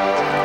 Thank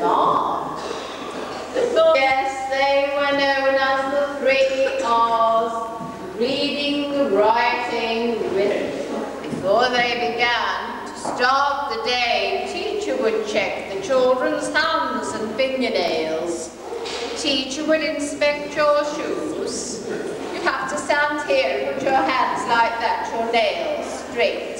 mom. So, yes, they were known as the three R's, reading, writing, written. Before they began to start the day, teacher would check the children's hands and fingernails. Teacher would inspect your shoes. You have to stand here and put your hands like that, your nails straight.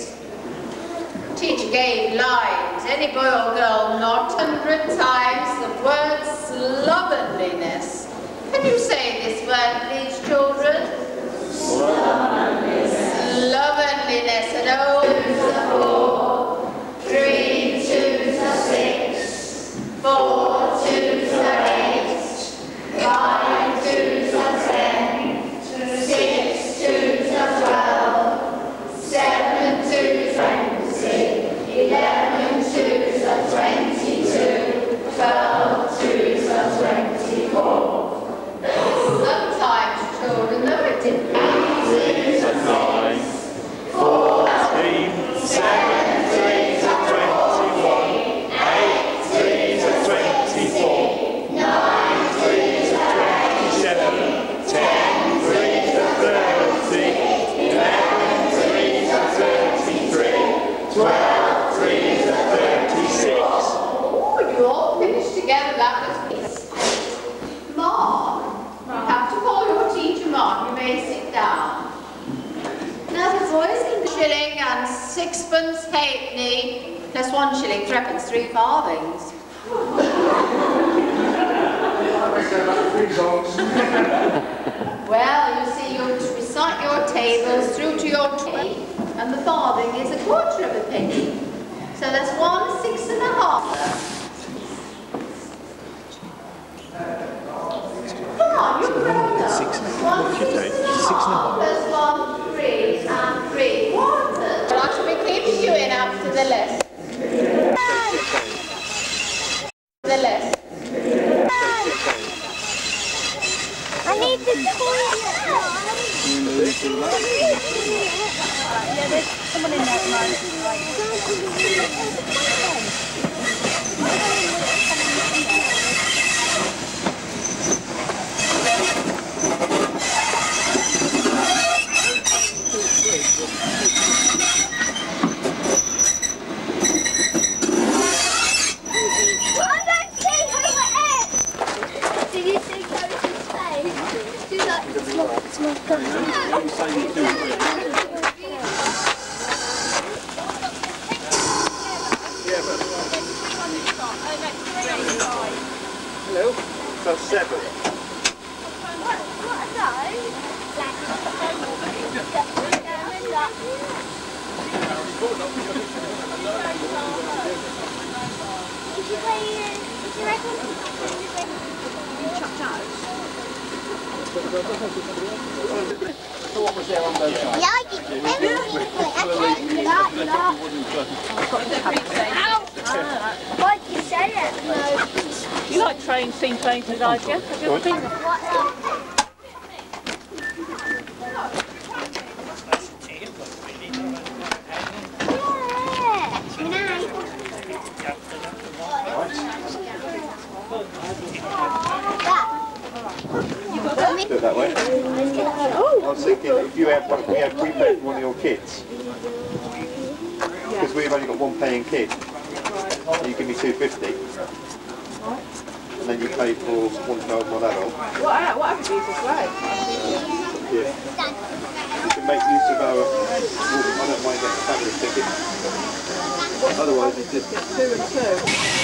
Teacher gave lines, any boy or girl, not hundred times, the word slovenliness. Can you say this word, please, children? Slovenliness. Slovenliness. And oh, four, three, two, six, four, recite your tables through to your twenty, and the farthing is a quarter of a penny. So that's one six and a half. Come on, you're grown up. Six. One What should six they? and a Six and a half plus one three and three quarters. I shall be keeping you in after the lesson. The lesson. I need the toilet. Yeah, there's someone in there at the moment. I don't see who it is. Did you see Coach's face? She's like, it's my, it's my cousin. Hello? That's seven. Yeah, I did. Everything. I can't. Not, Why'd you say it? You like train, seen trains and guys, yeah? Have you. Do it that way. Oh. I was thinking if you had one, we had prepaid for one of your kids, because we've only got one paying kid, you give me two fifty, and then you pay for one child, one adult. What, what have you used as well? Yeah. You can make use of our. I don't mind getting a family ticket. Otherwise, it's just Two and two.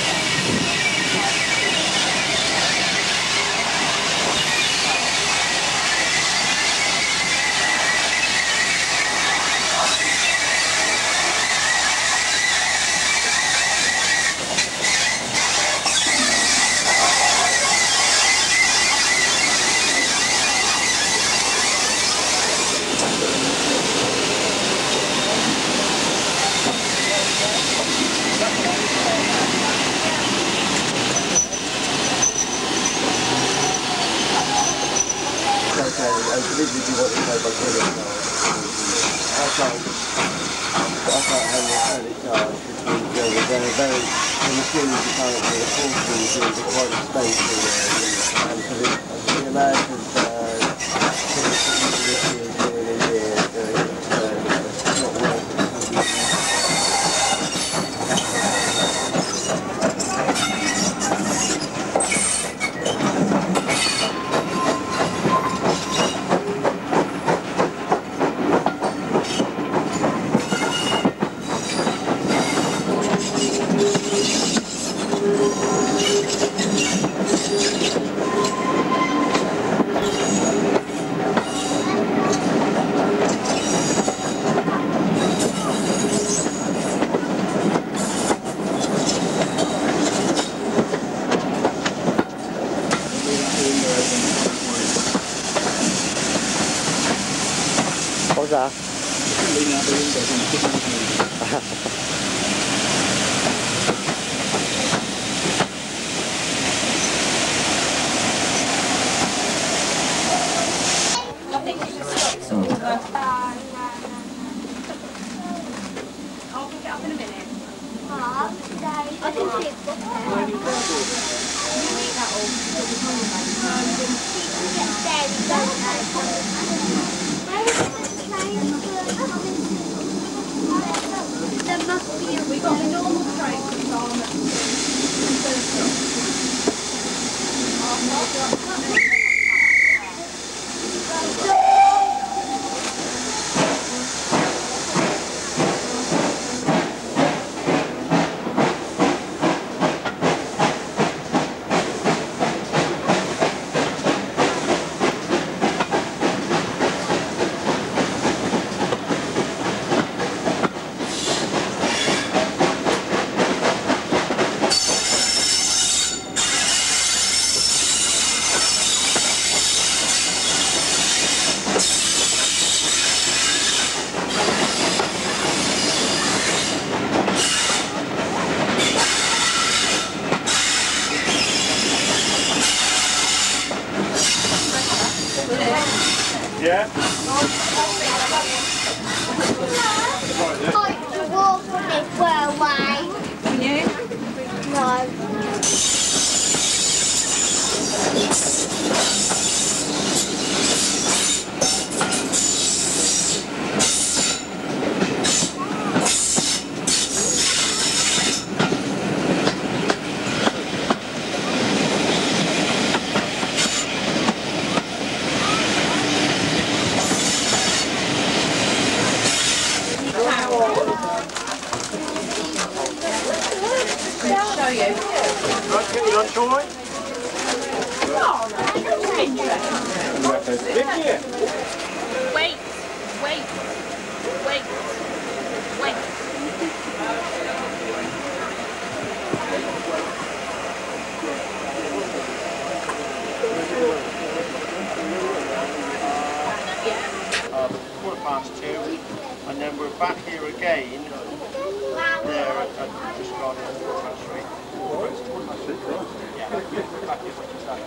Back.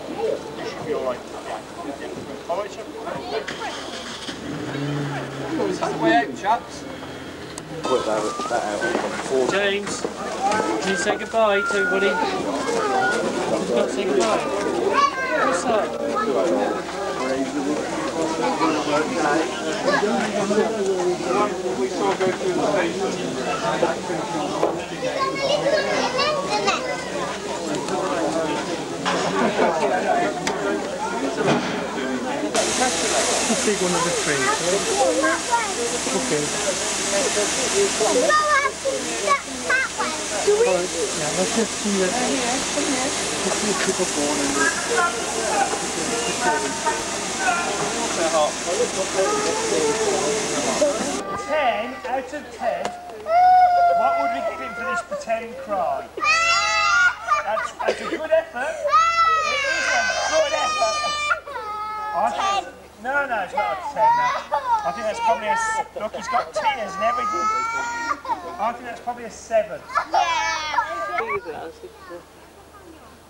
You should be all right. Yeah. yeah. All right, sir. Put that, that out. James, can you say goodbye to everybody? You've got to say goodbye. What's that? We saw go through the station. Take one of the trains. Yeah, let's just see that. Let's see if people go on and Ten out of ten. What would we give him for this pretend cry? That's, that's a good effort. It is a good effort. I think, no, no, it's not a ten. No. I think that's probably a. s- Look, he's got tears and everything. I think that's probably a seven.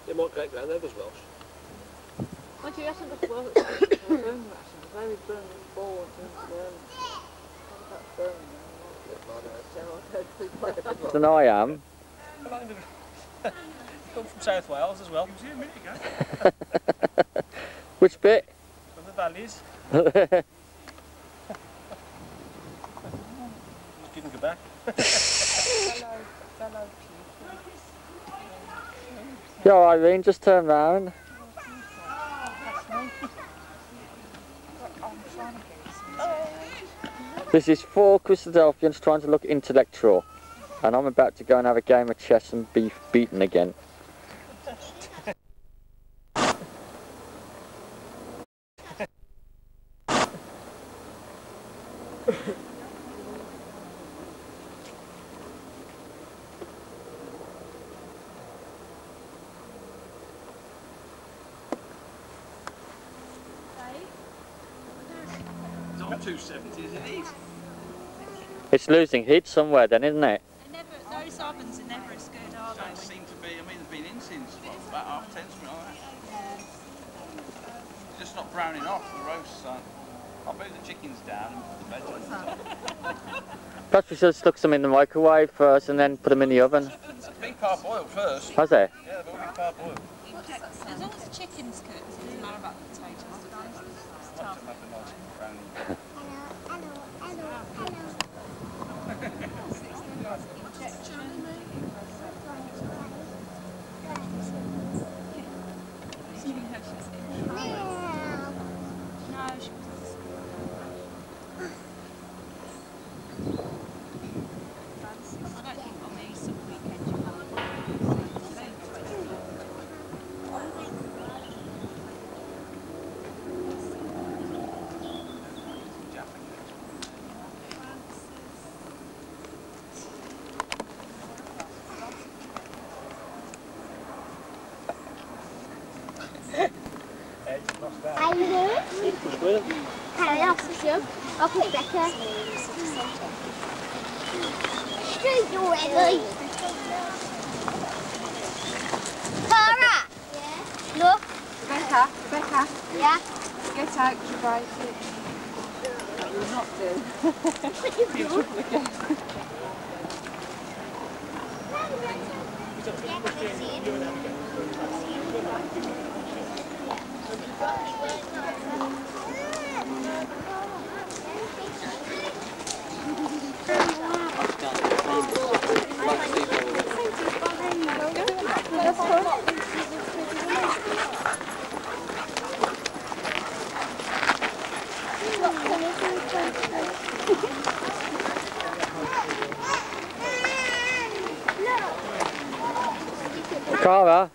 They might take that as Welsh. Well, you hasn't got well, it's ration. Very bone forward and than I am. Come from South Wales as well. He was a minute ago. Which bit? Valleys. Didn't go back. Yo, Irene, just turn round. This is four Christadelphians trying to look intellectual. And I'm about to go and have a game of chess and be beaten again. It's on 270, isn't it? It's losing heat somewhere then, isn't it? Never, those ovens are never as good, are Don't they? seem to be, I mean, they've been in since what, about half ten, something like that. Just not browning off the roast, so. I'll move the chickens down and put the veg on. Perhaps we should have stuck some in the microwave first and then put them in the oven. It's been parboiled first. Has it? Yeah, they've all been parboiled. As long as the chicken's cooked, it doesn't matter about the potatoes. It's tough. Have a nice brownie. No, she was I don't think on the Easter weekend you Are you doing? Harry, I'll push you. I'll put Becca. Tara! Yeah? Look. Yeah? get out your bracelet. That will not do. You do? Cara.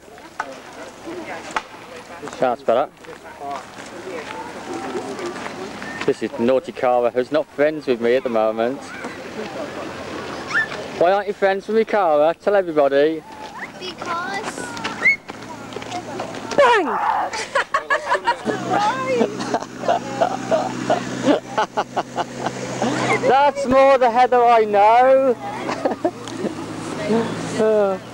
Sounds better. This is naughty Cara, who's not friends with me at the moment. Why aren't you friends with me, Cara? Tell everybody. Because. Bang! That's more the Heather I know.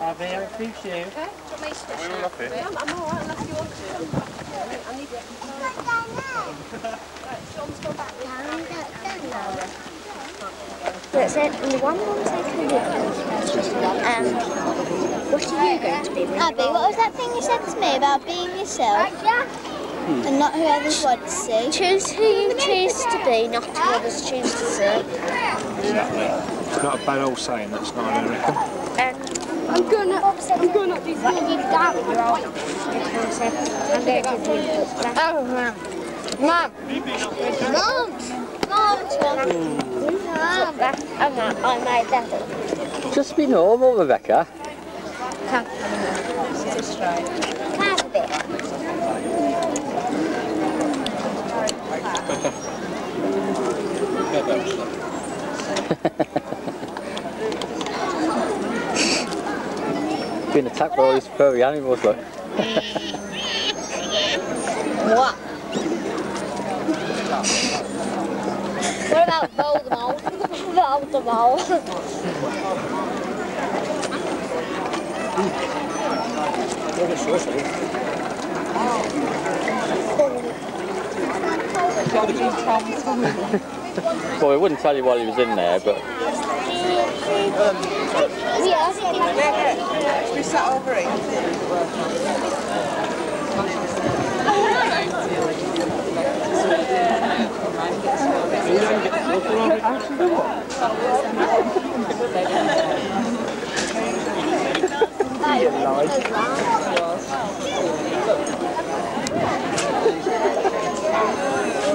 I'll be able to teach you. But said, the one mum said to me, um, what are you going to be? Abby, what was that thing you said to me about being yourself? Hmm. And not who others want to see? Choose who you choose to be, not who others choose to see. It's not a bad old saying, that's not an American. I'm gonna, I'm gonna do What have you done? You're old. I'm going to do this. Oh, mum. Mum. Mum. Mum. Mum. I'm not, I'm my dad. Just be normal, Rebecca. Come. Come a bit. Being attacked by all these furry animals, look. What? What about Voldemort? Voldemort. Well, we wouldn't tell you while he was in there, but Yeah. We sat over it.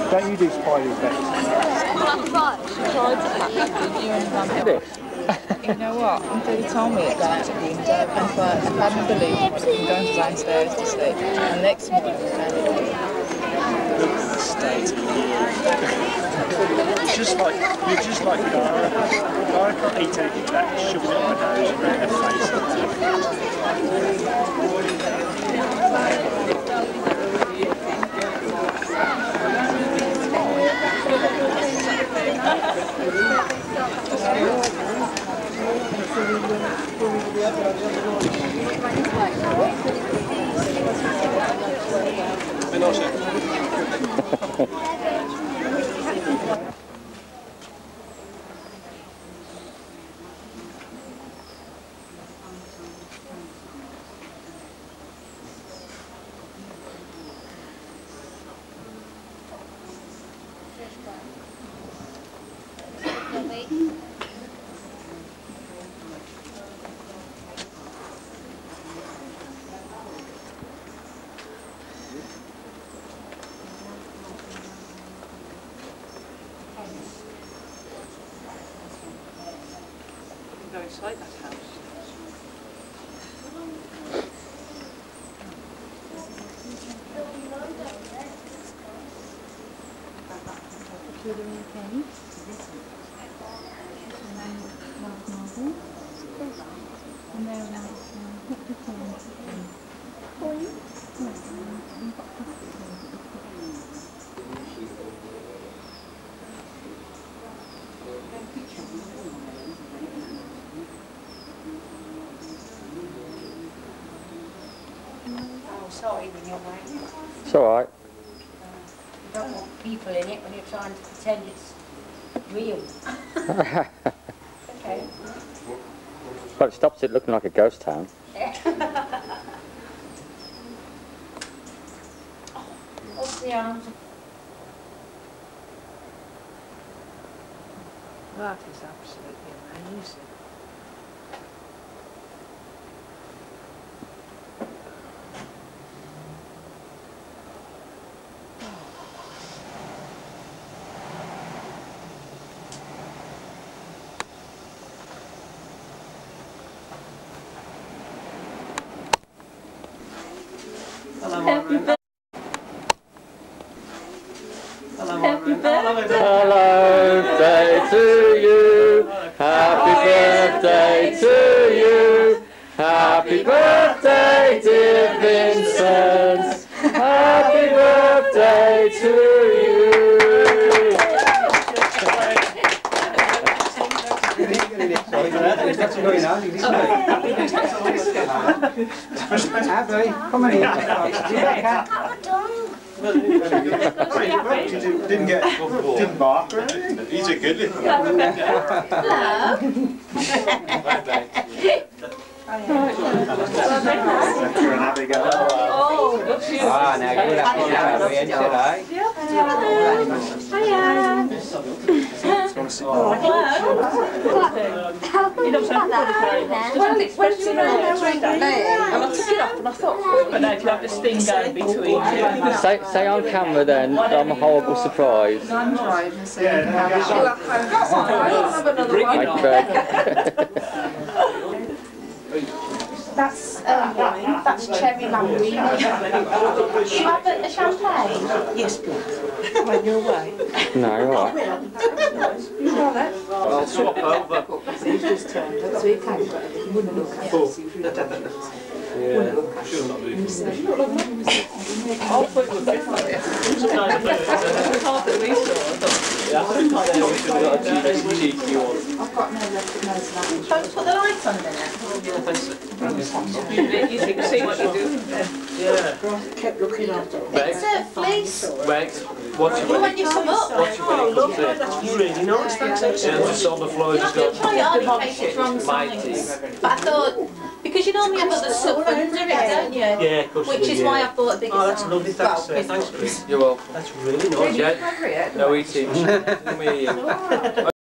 Don't you do spidey effects? You know what? Until you told me it down to the window, I thought, I hadn't believed it. I'm going downstairs to sleep. And next morning, It's just like, you're just like uh, Dara. Dara can't eat anything without shoving it up her nose and around her face. Go inside that house. Oh, sorry when you're waiting. It's alright. You don't want people in it when you're trying to pretend it's real. Okay. Well, it stops it looking like a ghost town. What's the answer? That is absolutely amazing. Hello, day to you. Happy birthday to you. Happy birthday, dear Vincent. Happy birthday to you. Come on in. Didn't get, didn't bark. He's a good little You're an Abigail. Now you'll have to show me in today. And I took it off and I thought, but now if you have this thing going between you. Say, say on camera then, that I'm a horrible surprise. I'm driving, so Yeah, you can have it. That's all right, I'll have another one. Thank you, Craig. That's um, that's cherry Lambrini. you have a, a champagne? Yes, please. When you're away. No, what? You got it? I'll swap over. He's just turned up, so he came back. He wouldn't look at us. He wouldn't look at us. Wouldn't look at us. He said, "You look like you was-" I thought it different. The part that we saw, I thought, I've got no recognising that. Don't put the lights on a minute. You can see what doing there. Yeah. Kept looking after it. It's a fleece. Meg, what's You want you come up? What's your wedding comes in? That's really nice, thanks. Yeah, just on the floor, You're just not going to go. try it on in case it's wrong Mighty. But I thought, because you normally have the stuff under it, don't you? Yeah, of course Which is why I yeah. thought the biggest Oh, that's lovely, thanks, uh, thanks, Chris. You're welcome. That's really nice. Yeah. No eating. Let me, uh,